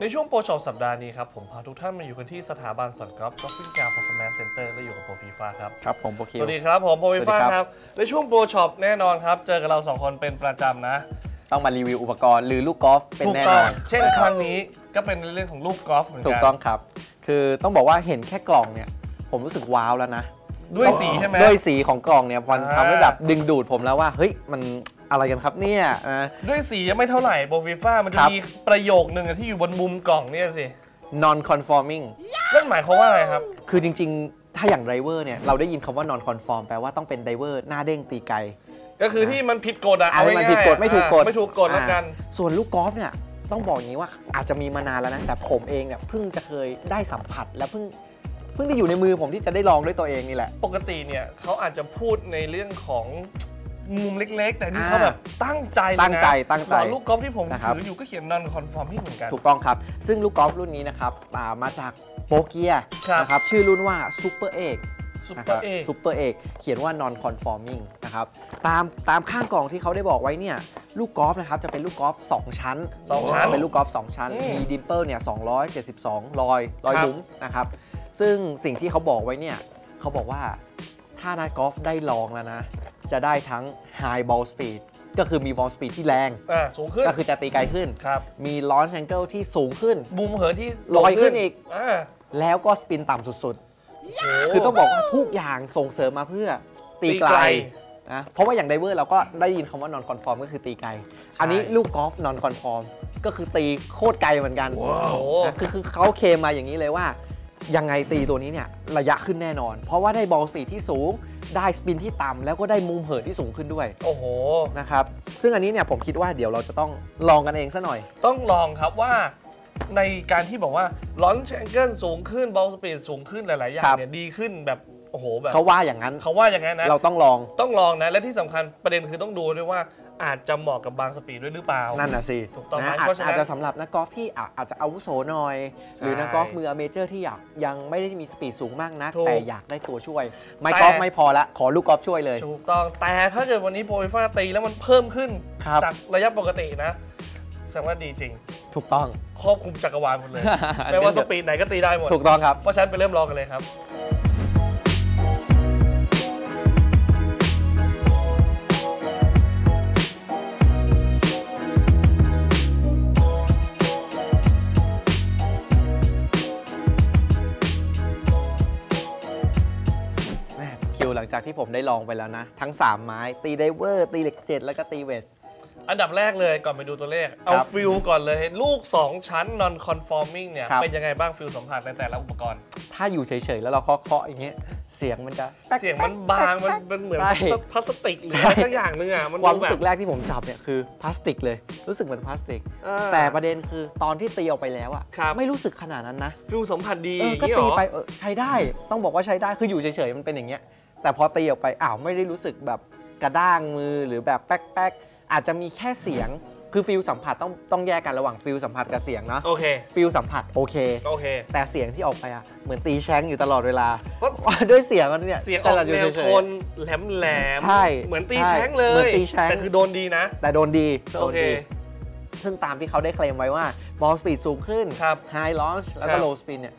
ในช่วงโปรช็อปสัปดาห์นี้ครับ ผมพาทุกท่านมาอยู่กันที่สถาบันสอนกอล์ฟกอล์ฟฟิ้งกาวพอร์ฟอร์แมนซ์เซ็นเตอร์และอยู่กับโปรฟีฟ้าครับ ครับ ผมโปรคิสววัสดีครับ ผมโปรฟีฟ้าสวัสดีคครัรับบในช่วงโปรช็อปแน่นอนครับ เจอกับเราสองคนเป็นประจำนะ ต้องมารีวิวอุปกรณ์หรือลูกกอล์ฟเป็นถูกแน่ต้นองอน เช่นครั้งนี้ก็เป็นในเรื่องของลูกกอล์ฟเหมือนถูกกันต้องครับ คือต้องบอกว่าเห็นแค่กล่องเนี่ย ผมรู้สึกว้าวแล้วนะด้วยสีใช่ไหมด้วยสีของกล่องเนี่ยมันอ่าทำให้แบบดึงดูดผมแล้วว่าเฮ้ยมัน อะไรกันครับเนี่ยนะด้วยสียังไม่เท่าไหร่โปรฟีฟ้ามันจะครับมีประโยคนึงอะที่อยู่บนมุมกล่องเนี่ยสิ non conforming นั่นหมายความว่าอะไรครับ คือจริงๆ ถ้าอย่าง driver เนี่ยเราได้ยินคำว่า non conform แปลว่าต้องเป็น driver หน้าเด้งตีไกล ก็คือที่มันผิดกฎอะอะเอามันง่ายๆผิดกฎไม่ถูกกฎอะไม่ถูกกฎแล้วกันอ่าส่วนลูกกอล์ฟเนี่ยต้องบอกอย่างนี้ว่าอาจจะมีมานานแล้วนะ แต่ผมเองเนี่ยเพิ่งจะเคยได้สัมผัสและเพิ่งเพิ่งได้อยู่ในมือผมที่จะได้ลองด้วยตัวเองนี่แหละ ปกติเนี่ยเขาอาจจะพูดในเรื่องของ มุมเล็ก ๆ แต่นี่อ่าเขาแบบตั้งใจเลยนะตั้งใจตั้งใจหมอนลูกกอล์ฟที่ผมนะครับถืออยู่ก็เขียน non conforming เหมือนกันถูกต้องครับ ซึ่งลูกกอล์ฟรุ่นนี้นะครับอ่ามาจากโปเกียครับนะครับชื่อรุ่นว่า Super เอกซุปนะเปคอรับร์เอก Super เอกเขียนว่า non conforming นะครับตามตามข้างกล่องที่เขาได้บอกไว้เนี่ยลูกกอล์ฟนะครับจะเป็นลูกกอล์ฟ2ชั้นสองชั้น เป็นลูกกอล์ฟ2ชั้นอืมมีดิมเปิลเนี่ย272 รอยรอยครับบุ๋มนะครับซึ่งสิ่งที่เขาบอกไว้เนี่ยเขาบอกว่า ถ้านักกอล์ฟได้ลองแล้วนะ จะได้ทั้ง high ball speed ก็คือมี ball speed ที่แรงอ่าสูงขึ้น ก็คือจะตีไกลขึ้นครับมี launch angle ที่สูงขึ้น มุมเหินที่ลอยขึ้นอีกอ่าแล้วก็สปินต่ำสุดโอ้ๆคือต้องบอกว่าทุกอย่างส่งเสริมมาเพื่อตีไกลนะเพราะว่าอย่างไดเวอร์เราก็ได้ยินคำว่า non conform ก็คือตีไกล อันนี้ลูกกอล์ฟ non conform ก็คือตีโคตรไกลเหมือนกันโอ้โหนะคือคือเขาเคลมมาอย่างนี้เลยว่า ยังไงตีตัวนี้เนี่ยระยะขึ้นแน่นอน เพราะว่าได้ ball speed ที่สูง ได้ spin ที่ต่ำแล้วก็ได้มุมเหินที่สูงขึ้นด้วย โอ้โห นะครับ ซึ่งอันนี้เนี่ยผมคิดว่าเดี๋ยวเราจะต้องลองกันเองซะหน่อย ต้องลองครับว่าในการที่บอกว่า launch angle สูงขึ้น ball speed สูงขึ้นหลาย ๆ อย่างครับเนี่ยดีขึ้นแบบโอ้โหแบบเขาว่าอย่างนั้น เขาว่าอย่างนั้นนะ เราต้องลอง ต้องลองนะ และที่สำคัญประเด็นคือต้องดูด้วยว่า อาจจะเหมาะกับบาง speed ด้วยหรือเปล่า นั่นน่ะสิถูกต้องนะครับอาจเพราะฉะนั้นอาจจะสำหรับนักกอล์ฟที่อะอาจจะอาวุโสหน่อยหรือนักกอล์ฟมือ amateur ที่อยากยังไม่ได้มี speed สูงมากนักถูกแต่อยากได้ตัวช่วย ไม่แต่กอล์ฟไม่พอละ ขอลูกกอล์ฟช่วยเลย ถูกต้องแต่ถ้าเกิดวันนี้โปรฟีฟ้าตีแล้วมันเพิ่มขึ้น ครับ จากระยะปกตินะแสดงว่าดีจริง ถูกต้อง ครอบคลุมจักรวาลหมดเลยอันนี้ไม่ว่า speed ไหนก็ตีได้หมด ถูกต้องครับ เพราะฉะนั้นไปเริ่มลองกันเลยครับ จากที่ผมได้ลองไปแล้วนะ ทั้ง 3 ไม้ ตี driver ตีเหล็กเจ็ดแล้วก็ตี wedge อันดับแรกเลยก่อนไปดูตัวเลข เอาครับ feel ก่อนเลยลูก 2 ชั้น non conforming เนี่ย ครับ เป็นยังไงบ้าง feel สัมผัสในแต่ละอุปกรณ์ ถ้าอยู่เฉยๆ แล้วเราเคาะๆอย่างเงี้ยเสียงมันจะแป๊กเสียงมันบางมันมันเหมือนใช่พลาสติกหรืออะไรสักอย่างนึงอะมันความดูรู้แบสึบกแรกที่ผมจับเนี่ยคือพลาสติกเลยรู้สึกเหมือนพลาสติกอ่าแต่ประเด็นคือตอนที่ตีออกไปแล้วอะครับ ไม่รู้สึกขนาดนั้นนะ feel สัมผัสดีเอออย่างก็นี้เหรตีอไปเออใช้ได้ต้องบอกว่าใช้ได้คืออยู่เฉยๆมันเป็นอย่างเงี้ย แต่พอตีออกไปอ้าวไม่ได้รู้สึกแบบกระด้างมือหรือแบบแป๊กๆอาจจะมีแค่เสียงคือฟิลสัมผัสต้องต้องแยกกันระหว่างฟิลสัมผัสกับเสียงเนาะโอเคฟิลสัมผัสโอเคโอเค แต่เสียงที่ออกไปอะเหมือนตีแชงอยู่ตลอดเวลาเพราะด้วยเสียงมันเนี่ยเสียงออกแต่รายู่แนวเฉโทยนแหลมแหลมๆใช่เหมือนตีใช่แช้งเลเหมือยนตีแช้งแต่คือโดนดีนะๆแต่โดนดีโอเคโดนดีซึ่งตามที่เขาได้เคลมไว้ว่า ball speed สูงขึ้นครับ high launch แล้วก็ครับ low spin เนี่ย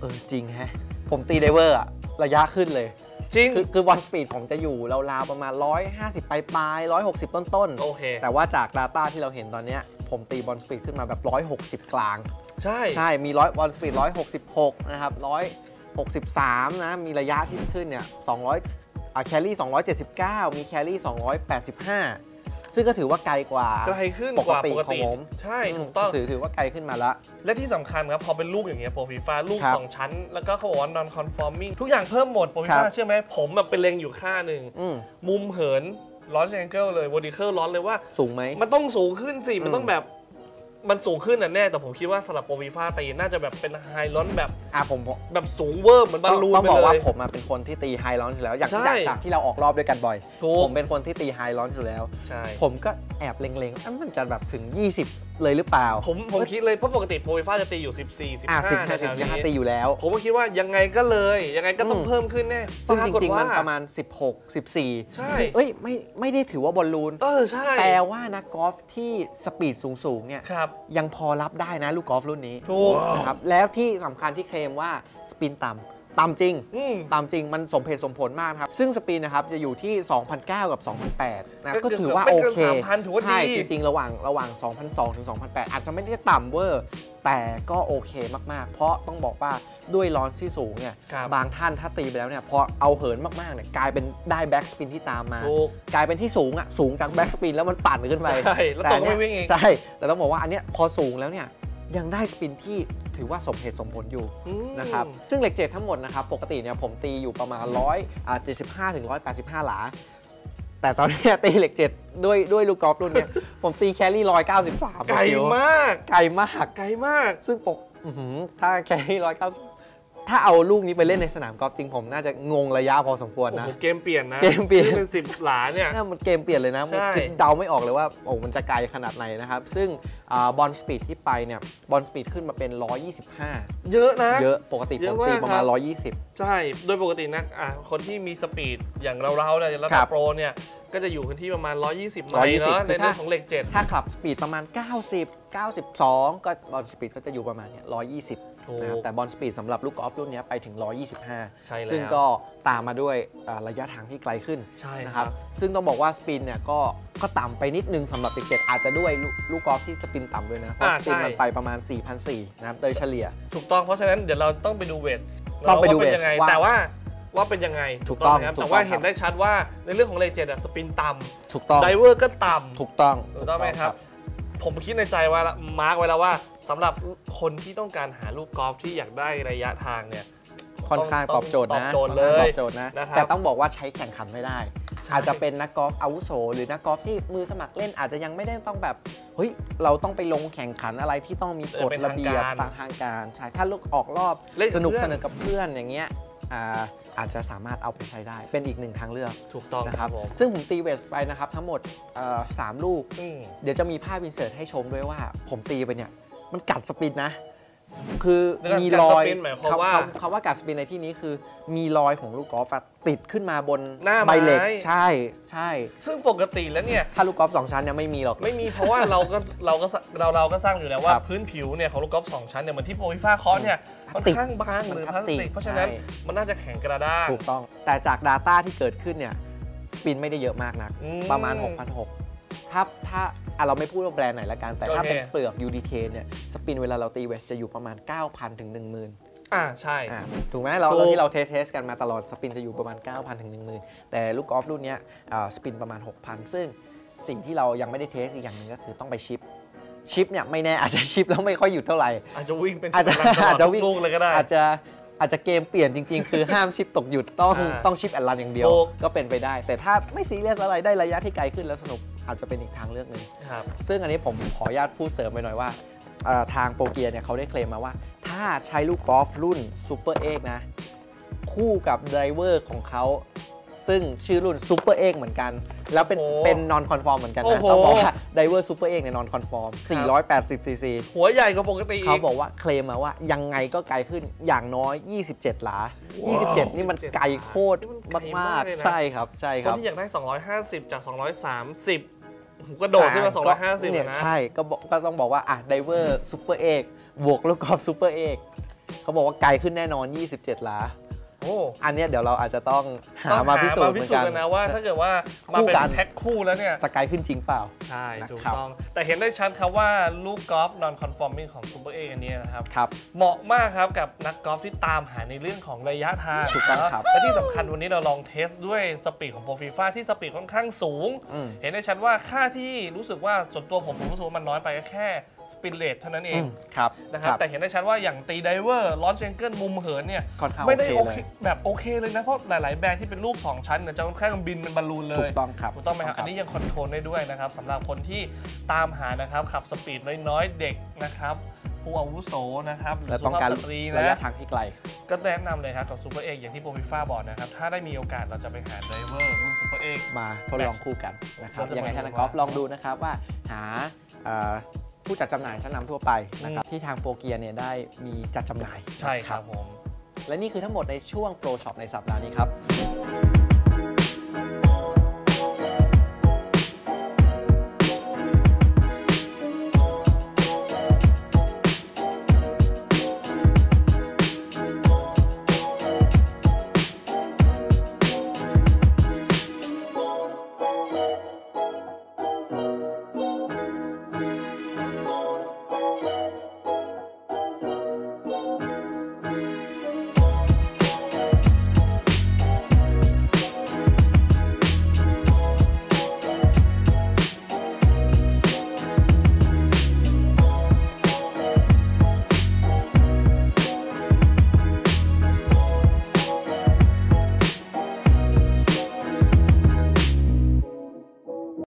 เออจริงแฮะผมตี driver อะระยะขึ้นเลย จริง คือคือ ball speed ผมจะอยู่ราวๆประมาณ 150 ปลายปลายๆ160 ต้นโอเคๆแต่ว่าจาก Data ที่เราเห็นตอนเนี้ยผมตี ball speed ขึ้นมาแบบ 160 กลาง ใช่ ใช่ มีร้อย ball speed 166 นะครับ 163 นะ มีระยะที่ขึ้นเนี่ย 200อะ carry 279 มี carry 285 ซึ่งก็ถือว่าไกลกว่าไกลขึ้นกว่าปปกกติติของผมใช่ถูกต้องถือถือว่าไกลขึ้นมาละ และที่สำคัญครับพอเป็นลูกอย่างเงี้ยโปรฟีฟ้าลูกครับสองชั้น แล้วก็เขาบอกว่า non conforming ทุกอย่างเพิ่มหมดโปรฟีฟ้าครับเชื่อไหมผมแบบเป็นเลงอยู่ค่าหนึ่งอืมมุมเหิน launch angle เลย vertical launch เลยว่าสูงไหมมันต้องสูงขึ้นสิมันอืมต้องแบบ มันสูงขึ้นน่ะแน่ แต่ผมคิดว่าสำหรับโปรฟีฟ้าตีน่าจะแบบเป็นไฮลอนแบบอะผมผมแบบสูงเวอร์เหมือนบอลลูนต้องไปบอกเลว่าย ผมอะเป็นคนที่ตีไฮลอนอยู่แล้วอย่างใช่จากจากที่เราออกรอบด้วยกันบ่อย ถูผกมเป็นคนที่ตีไฮลอนอยู่แล้ว ใช่ ผมก็แอบเล็งๆอะมันจะแบบถึง 20เลยหรือเปล่า ผมผมคิดเลยเพราะปกติโปรไฟฟ้าจะตีอยู่ 14 15อะสิบห้าแถสิบวๆนี้ห้าตีอยู่แล้ว ผมก็คิดว่ายังไงก็เลย ยังไงก็ต้องอืมเพิ่มขึ้นแน่ซึ่งปจรากฏริงๆ มันว่าประมาณ 16 14 ใช่ เอ้ยไม่ไม่ได้ถือว่าบอลลูน เออใช่แปลว่านักกอล์ฟที่สปีดสูงๆเนี่ยครับยังพอรับได้นะลูกกอล์ฟรุ่นนี้ถูกนะครับแล้วที่สำคัญที่เคลมว่าspin ต่ำ ต่ำจริงอืมตามจริงมันสมเหตุสมผลมากนะครับ ซึ่ง spin นะครับจะอยู่ที่2009กับ2008นะก็ก็คือถือว่าไม่เกิน3,000โอเคถือว่าดีใช่จริงๆ ระหว่างระหว่าง 2002ถึง2008 อาจจะไม่ได้ต่ำเวอร์ แต่ก็โอเคมากๆ เพราะต้องบอกว่าด้วย launch ที่สูงเนี่ยครับบางท่านถ้าตีไปแล้วเนี่ยพอเอาเหินมากๆเนี่ยกลายเป็นได้ backspin ที่ตามมาถูกกลายเป็นที่สูงอะสูงจาก backspin แล้วมันปั่นขึ้นไปใช่แล้วตรงก็ไม่วิ่งเองใช่แต่ต้องบอกว่าอันเนี้ยพอสูงแล้วเนี่ยยังได้สปินที่ ถือว่าสมเหตุสมผลอยู่อืมนะครับซึ่งเหล็กเจ็ดทั้งหมดนะครับปกติเนี่ยผมตีอยู่ประมาณร้อยเจ็ดสิบห้าถึงร้อยแปดสิบห้าหลา แต่ตอนเนี้ยตีเหล็กเจ็ดด้วยด้วยลูกกอล์ฟรุ่นเนี้ยผมตีแครี่ร้อยเก้าสิบสามไกลมาก ไกลมากไกลมาก ซึ่งปกอื้อหือถ้าแครี่ร้อยเก้า ถ้าเอาลูกนี้ไปเล่นในสนามกอล์ฟจริงผมน่าจะงงระยะพอสมควรโอ้นะโหเกมเปลี่ยนนะเกมเปลี่ยนซื้อเป็นสิบหลาเนี่ย น่ามันเกมเปลี่ยนเลยนะใช่คิดเดาไม่ออกเลยว่าโอ้มันจะไกลขนาดไหนนะครับ ซึ่งบอลสปีดที่ไปเนี่ยบอลสปีดขึ้นมาเป็น 125 เยอะนะ เยอะปกติเยผอะมตีมากประครัมาณบ120 ใช่ โดยปกตินะอะคนที่มีสปีดอย่างเราๆเนี่ยระครัดับบโปรเนี่ย ก็จะอยู่กันที่ประมาณ 120ไมล์120เนาะคืในอเรื่ถ้าองของเหล็กเจ็ดถ้าขับสปีดประมาณ 90 92 ก็บอลสปีดก็จะอยู่ประมาณเนี่ย120ถูนะครับก แต่บอลสปีดสำหรับลูกกอล์ฟรุ่นเนี้ยไปถึง 125 ใช่แล้วซึ่งก็ตามมาด้วยอ่าระยะทางที่ไกลขึ้นใช่นะคครัรับบซึ่งต้องบอกว่า spin เนี่ยก็ก็ต่ำไปนิดนึงสำหรับเด็กๆอาจจะด้วยลูกลูกกอล์ฟที่ spin ต่ำด้วยนะ เพราะอ่าสปินใช่มันไปประมาณ 4,400นะครับโดยเฉลี่ย ถูกต้องเพราะฉะนั้นเดี๋ยวเราต้องไปดู wedge ต้องไปดูว่าเป็นยังไง wedge ว่าแต่ว่าว่าเป็นยังไงถูกต้องไหมครับถูกต้องแต่ว่าครับเห็นได้ชัดว่าในเรื่องของเหล็กเจ็ดอะ spin ต่ำถูกต้องำไดเวอร์ก็ต่ำถูกต้องถูกต้องไหมครับ ผมคิดในใจไว้ละ mark ไว้แล้วว่าสำหรับคนที่ต้องการหาลูกกอล์ฟที่อยากได้ระยะทางเนี่ยค่อนข้างต้ตองอบโจทย์นะตอบโจทย์ค่อนข้างเลยตอบโจทย์นะนะครับแต่ต้องบอกว่าใช้แข่งขันไม่ได้ใช่อาจจะเป็นนักกอล์ฟอาวุโส หรือนักกอล์ฟที่มือสมัครเล่นอาจจะยังไม่ได้ต้องแบบเฮ้ยเราต้องไปลงแข่งขันอะไรที่ต้องมีกฎระเบียบทางทางการใช่ถ้าลูกออกรอบเล่นสนุกเพื่อสนุกกับเพื่อนอย่างเงี้ย อ่าอาจจะสามารถเอาไปใช้ได้เป็นอีกหนึ่งทางเลือกถูกต้องนะคครัรับบผมซึ่งผมตีเวทไปนะครับทั้งหมดเอ่อสามลูกอืมเดี๋ยวจะมีภาพอินเสิร์ตให้ชมด้วยว่าผมตีไปเนี่ยมันกัดสปินนะ คือเดี๋ยวก่อนมีกัดรสอยปินหมายความว่าคำคำว่ากัดสปินในที่นี้คือ มีรอยของลูกกอล์ฟอะติดขึ้นมาบนหน้าใบเหล็กไม้ใช่ใช่ ซึ่งปกติแล้วเนี่ยถ้าลูกกอล์ฟสองชั้นเนี่ยไม่มีหรอก ไม่มีเพราะว่าเราก็เราก็เราเราก็สร้างอยู่แล้วว่าครับพื้นผิวเนี่ยของลูกกอล์ฟสองชั้นเนี่ยเหมือนที่โปรฟิฟ้าเคาะเนี่ยพลามัสนติกข้างบางมันหรือพพลาลาสสติกติกเพราะฉะนั้นใช่มันน่าจะแข็งกระด้างถูกต้อง แต่จาก Data ที่เกิดขึ้นเนี่ยสปินไม่ได้เยอะมากนักอืมประมาณ 6,600 ถ้าถ้าอะเราไม่พูดว่าแบรนด์ไหนละกัน แต่ถ้าโอเคเป็นเปลือก UDK เนี่ยสปินเวลาเราตีเวสจะอยู่ประมาณ 9,000ถึง10,000อ่าใช่อ่าถูกไหมเราถูกเราที่เรา test test กันมาตลอด spin จะอยู่ประมาณ 9,000ถึง10,000 แต่ลูกกอล์ฟรุ่นเนี้ยอ่า spin ประมาณ 6,000 ซึ่งสิ่งที่เรายังไม่ได้ test อีกอย่างหนึ่งก็คือต้องไป chip chip เนี่ยไม่แน่อาจจะชิปแล้วไม่ค่อยหยุดเท่าไหร่ อาจจะวิ่งเป็นอาจจะ chip and run ตลอดอาจจะวิ่งทุกลูกเลยก็ได้อาจจะอาจจะเกมเปลี่ยนจริง ๆ คือห้ามชิปตกหยุดต้องอ่าต้อง chip and run อย่างเดียวถูกก็เป็นไปได้ แต่ถ้าไม่ซีเรียสอะไรได้ระยะที่ไกลขึ้นแล้วสนุก อาจจะเป็นอีกทางเลือกหนึ่งครับซึ่งอันนี้ผมขออนุญาตพูดเสริมไปหน่อยว่าเอ่อทาง PRGR เนี่ยเขาได้เคลมมาว่า ถ้าใช้ลูกกอล์ฟรุ่น Super Egg นะ คู่กับ driver ของเขาซึ่งชื่อรุ่น Super Egg เหมือนกัน แล้วเป็นโอ้โหเป็น non conform เหมือนกันนะโอ้โหต้องบอกว่า driver Super Egg เนี่ย non conform 480ซีซีหัวใหญ่กว่าปกติเขาอีกบอกว่าเคลมมาว่ายังไงก็ไกลขึ้นอย่างน้อย 27 หลาว้าว27 นี่มันไกลโคตรนี่มันไกลมามากกเลยนะๆใช่ครับ ใช่ครับคนที่อยากได้ 250 จาก 230 ผมก็โดดขึ้นมา250เนี่ยนะใช่ก็บอกก็ต้องบอกว่าอะ driver Super Egg บวกลูกกอล์ฟ Super Egg เขาบอกว่าไกลขึ้นแน่นอน 27 หลาโอ้อันเนี้ยเดี๋ยวเราอาจจะต้องหาต้องมาพิสูจน์มาพิสูจน์กันเหมือนกันนะว่า ถ้าเกิดว่ามาคู่กันเป็นแพ็คคู่แล้วเนี่ยจะไกลขึ้นจริงเปล่า ใช่นะครับถูกต้อง แต่เห็นได้ชัดครับว่าลูกกอล์ฟ non conforming ของ Super Egg อันเนี้ยนะครับครับ เหมาะมากครับกับนักกอล์ฟที่ตามหาในเรื่องของระยะทางถูกต้องครับและที่สำคัญวันนี้เราลอง test ด้วย speed ของโปรฟีฟ้าที่ speed ค่อนข้างสูงอืมเห็นได้ชัดว่าค่าที่รู้สึกว่าส่วนตัวผมผมรู้สึกว่ามันน้อยไปก็แค่ spin rate เท่านั้นเองอืมครับนะครับแต่เห็นได้ชัดว่าอย่างตี driver launch angle มุมเหินเนี่ยค่อนข้างโอเคเลยไม่ได้โอเคแบบโอเคเลยนะ เพราะหลาย ๆ แบรนด์ที่เป็นรูป 2 ชั้นเนี่ยจะค่อนข้างบินเป็นบอลลูนเลยถูกต้องครับถูกต้องไหมครับอันนี้ยัง control ได้ด้วยนะครับสำหรับคนที่ตามหานะครับ club speed น้อย ๆ เด็กนะครับผู้อาวุโสนะครับหรืและต้องการระยะทางที่ไกล ก็แนะนำเลยครับกับ Super Egg อย่างที่โปรฟิฟ้าบอกนะครับ ถ้าได้มีโอกาสเราจะไปหา driver รุ่น Super Eggมาทดลองคู่กันนะครับเราจะยังไงมาดูท่านนักกอล์ฟว่าลองดูนะครับว่าหาเอ่อ ผู้จัดจำหน่ายชั้นนำทั่วไปนะครับที่ทาง PRGR เนี่ยได้มีจัดจำหน่ายใช่ครับผมและนี่คือทั้งหมดในช่วง pro shop ในสัปดาห์นี้ครับ